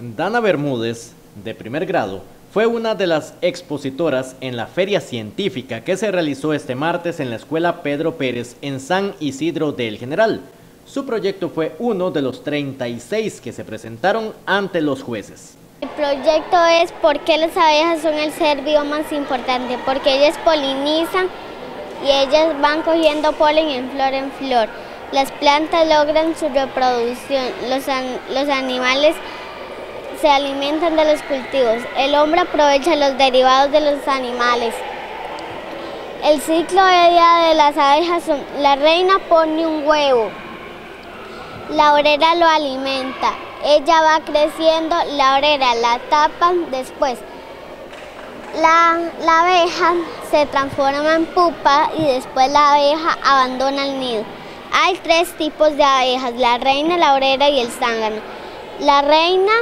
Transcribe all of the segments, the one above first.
Dana Bermúdez, de primer grado, fue una de las expositoras en la feria científica que se realizó este martes en la Escuela Pedro Pérez en San Isidro del General. Su proyecto fue uno de los 36 que se presentaron ante los jueces. El proyecto es por qué las abejas son el ser vivo más importante, porque ellas polinizan y ellas van cogiendo polen en flor en flor. Las plantas logran su reproducción, los, los animales se alimentan de los cultivos. El hombre aprovecha los derivados de los animales. El ciclo de vida de las abejas son, la reina pone un huevo, la obrera lo alimenta, ella va creciendo, la obrera la tapa, después la, abeja se transforma en pupa y después la abeja abandona el nido. Hay tres tipos de abejas, la reina, la obrera y el zángano. La reina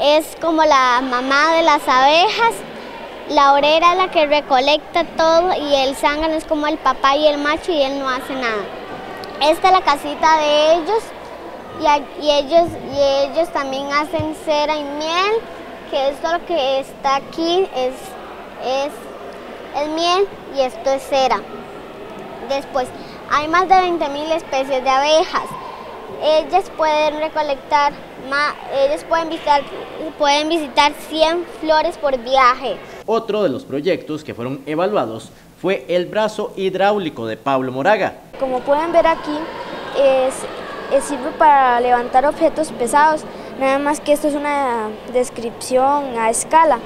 es como la mamá de las abejas, la obrera es la que recolecta todo y el zángano es como el papá y el macho y él no hace nada. Esta es la casita de ellos y, ellos, y ellos también hacen cera y miel, que esto lo que está aquí es, es el miel y esto es cera. Después, hay más de 20.000 especies de abejas. Ellas pueden recolectar ellos pueden visitar, pueden visitar 100 flores por viaje. Otro de los proyectos que fueron evaluados fue el brazo hidráulico de Pablo Moraga. Como pueden ver aquí, es, sirve para levantar objetos pesados, nada más que esto es una descripción a escala,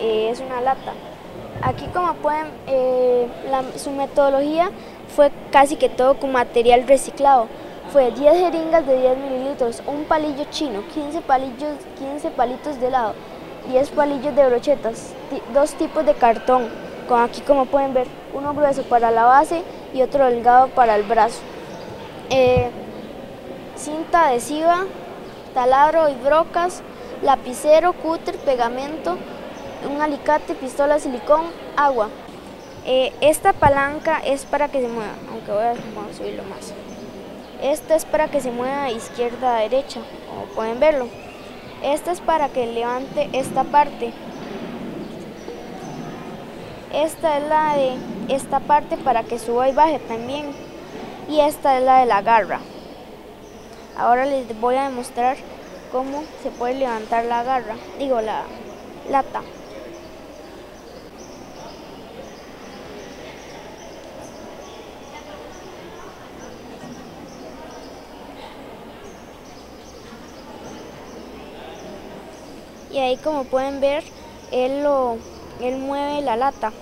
eh, es una lata. Aquí como pueden, eh, su metodología fue casi que todo con material reciclado fue 10 jeringas de 10 mililitros, un palillo chino, 15, palillos, 15 palitos de helado, 10 palillos de brochetas, dos tipos de cartón, con aquí como pueden ver, uno grueso para la base y otro delgado para el brazo. Eh, cinta adhesiva, taladro y brocas, lapicero, cúter, pegamento, un alicate, pistola, silicón, agua. Eh, esta palanca es para que se mueva, aunque voy a subirlo más. Esta es para que se mueva izquierda a derecha, como pueden verlo. Esta es para que levante esta parte. Esta es la de esta parte para que suba y baje también. Y esta es la de la garra. Ahora les voy a demostrar cómo se puede levantar la garra, digo la lata. Y ahí como pueden ver, él, lo, él mueve la lata.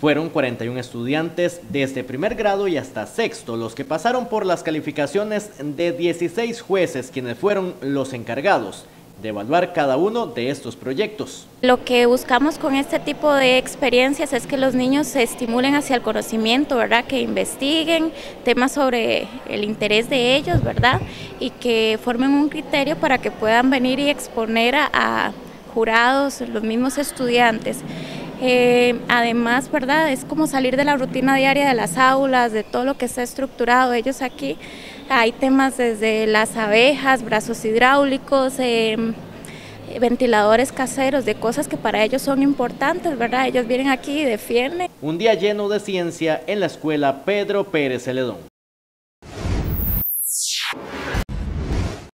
Fueron 41 estudiantes desde primer grado y hasta sexto los que pasaron por las calificaciones de 16 jueces quienes fueron los encargados de evaluar cada uno de estos proyectos. Lo que buscamos con este tipo de experiencias es que los niños se estimulen hacia el conocimiento, ¿verdad? Que investiguen temas sobre el interés de ellos, ¿verdad? Y que formen un criterio para que puedan venir y exponer a, jurados, los mismos estudiantes. Eh, además, ¿verdad? Es como salir de la rutina diaria de las aulas, de todo lo que está estructurado. Ellos aquí hay temas desde las abejas, brazos hidráulicos, em, ventiladores caseros, de cosas que para ellos son importantes, ¿verdad? Ellos vienen aquí y defienden. Un día lleno de ciencia en la escuela Pedro Pérez Celedón.